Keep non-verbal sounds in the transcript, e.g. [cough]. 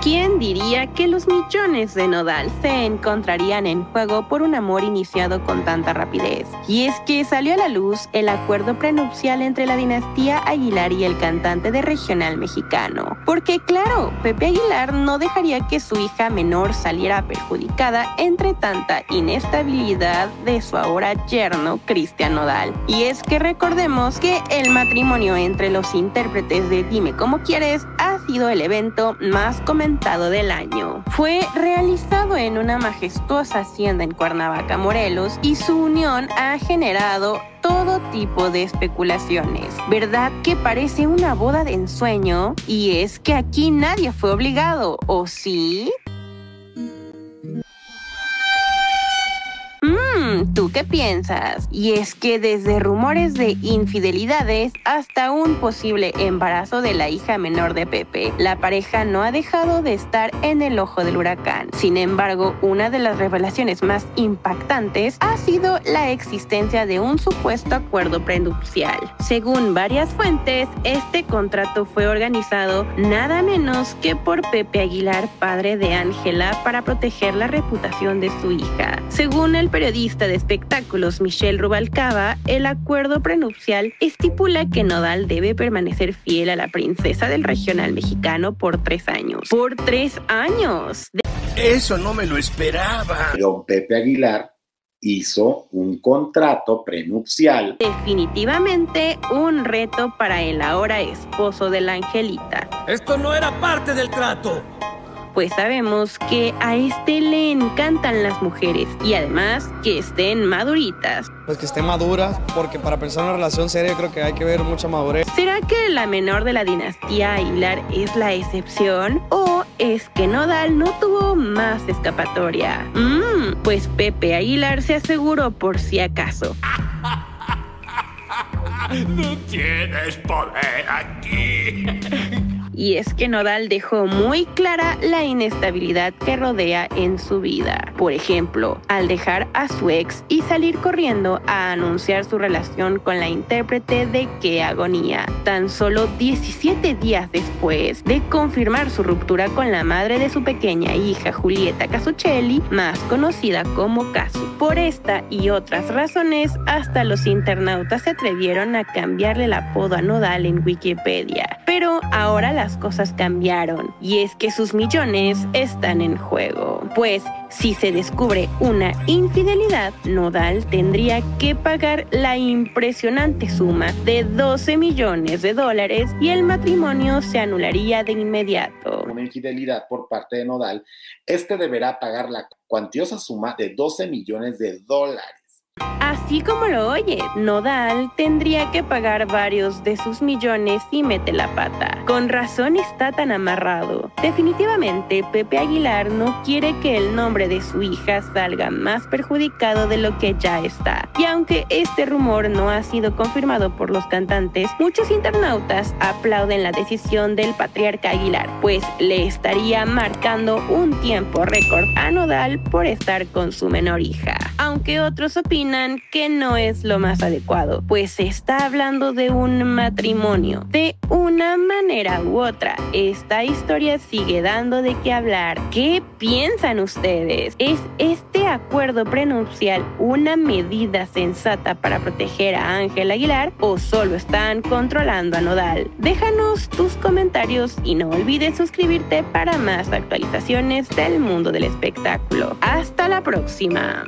¿Quién diría que los millones de Nodal se encontrarían en juego por un amor iniciado con tanta rapidez? Y es que salió a la luz el acuerdo prenupcial entre la dinastía Aguilar y el cantante de regional mexicano. Porque claro, Pepe Aguilar no dejaría que su hija menor saliera perjudicada entre tanta inestabilidad de su ahora yerno Cristian Nodal. Y es que recordemos que el matrimonio entre los intérpretes de Dime cómo quieres ha el evento más comentado del año. Fue realizado en una majestuosa hacienda en Cuernavaca, Morelos, y su unión ha generado todo tipo de especulaciones. ¿Verdad que parece una boda de ensueño? Y es que aquí nadie fue obligado, ¿o sí? ¿Tú qué piensas? Y es que desde rumores de infidelidades hasta un posible embarazo de la hija menor de Pepe, la pareja no ha dejado de estar en el ojo del huracán. Sin embargo, una de las revelaciones más impactantes ha sido la existencia de un supuesto acuerdo prenupcial. Según varias fuentes, este contrato fue organizado nada menos que por Pepe Aguilar, padre de Ángela, para proteger la reputación de su hija. Según el periodista de espectáculos Michelle Rubalcaba, el acuerdo prenupcial estipula que Nodal debe permanecer fiel a la princesa del regional mexicano por tres años. ¡Por tres años! Eso no me lo esperaba. Don Pepe Aguilar hizo un contrato prenupcial. Definitivamente un reto para el ahora esposo de la Angelita. Esto no era parte del trato pues sabemos que a este le encantan las mujeres y además que estén maduritas. Pues que estén maduras, porque para pensar en una relación seria creo que hay que ver mucha madurez. ¿Será que la menor de la dinastía Aguilar es la excepción? ¿O es que Nodal no tuvo más escapatoria? Mmm, pues Pepe Aguilar se aseguró por si acaso. [laughs] No tienes poder aquí. [laughs] Y es que Nodal dejó muy clara la inestabilidad que rodea en su vida. Por ejemplo, al dejar a su ex y salir corriendo a anunciar su relación con la intérprete de Qué agonía, tan solo 17 días después de confirmar su ruptura con la madre de su pequeña hija Julieta Casuccelli, más conocida como Casu. Por esta y otras razones, hasta los internautas se atrevieron a cambiarle el apodo a Nodal en Wikipedia. Pero ahora la cosas cambiaron y es que sus millones están en juego. Pues si se descubre una infidelidad, Nodal tendría que pagar la impresionante suma de 12 millones de dólares y el matrimonio se anularía de inmediato. Una infidelidad por parte de Nodal, este deberá pagar la cuantiosa suma de 12 millones de dólares. Así como lo oye, Nodal tendría que pagar varios de sus millones y mete la pata. Con razón está tan amarrado. Definitivamente, Pepe Aguilar no quiere que el nombre de su hija salga más perjudicado de lo que ya está. Y aunque este rumor no ha sido confirmado por los cantantes, muchos internautas aplauden la decisión del patriarca Aguilar, pues le estaría marcando un tiempo récord a Nodal por estar con su menor hija. Aunque otros opinan que no es lo más adecuado, pues se está hablando de un matrimonio. De una manera u otra, esta historia sigue dando de qué hablar. ¿Qué piensan ustedes? ¿Es este acuerdo prenupcial una medida sensata para proteger a Ángel Aguilar o solo están controlando a Nodal? Déjanos tus comentarios y no olvides suscribirte para más actualizaciones del mundo del espectáculo. Hasta la próxima.